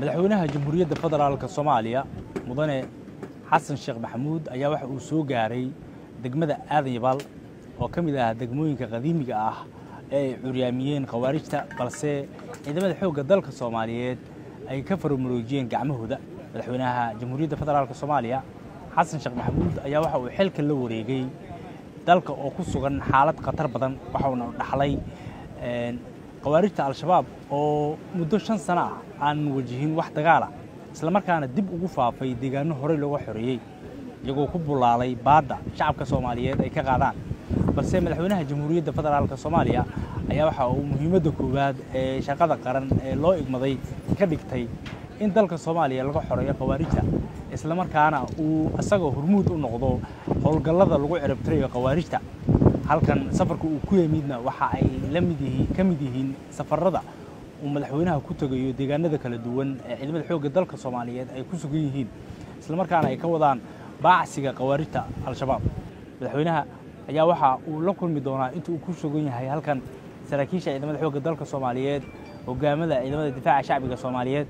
madaxweynaha jamhuuriyadda federaalka soomaaliya mudane xasan sheekh maxamuud ayaa waxa uu soo gaaray degmada aadan yabaal oo ka mid ah degmooyinka qadiimiga ah ee ay curyaamiyeen khawaarijta balse ciidamada xoogga dalka soomaaliyeed ay ka faramaroojiyeen gacmahooda madaxweynaha jamhuuriyadda federaalk soomaaliya xasan sheekh maxamuud ayaa waxa uu xilka la wareegay dalka oo ku sugan xaalad khatar badan waxauna dhaxlay khawaarijta al-shabaab oo muddo shan sano ah aan wajihin wax dagaala islamarkaana dib ugu faafay deegaano horey looga xoreeyey iyagoo ku bulaalay baadda shacabka soomaaliyeed ay ka qaadaan. Balse madaxweynaha jamhuuriyadda federaalk soomaaliya ayaa waxa uu muhiimadda koowaad ee shaqada qaran ee loo igmaday ka dhigtay in dalka soomaaliya laga xoreeyo khawaarijta islamarkaana uu isagoo hormuud u noqdo howlgallada lagu ciribtirayo khawaarijta halkan safarka uu ku yimidna waxa ay la yihiin ka mid yihiin safarada uu madaxweynaha ku tegayo deegaanada kala duwan ee ciidamada xoogga dalka soomaaliyeed ay ku sugan yihiin islamarkaana ay ka wadaan baacsiga khawaarijta al-shabaab. Madaxweynaha ayaa waxa uu la kulmi doonaa inta uu ku sugan yahay halkan saraakiisha ciidamada xoogga dalka soomaaliyeed hogaamada ciidamada difaaca shacbiga soomaaliyeed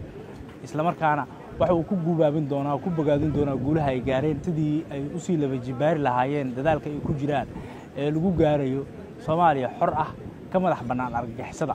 islamarkaana waxa uu ku guubaabin doonaa ku bogaadin doonaa guulaha ay gaareen sidii ay u sii laba jibaari lahaayeen dadaalka ay ku jiraan ee lagu gaarayo soomaaliya xor ah ka madax bannaan argagixisada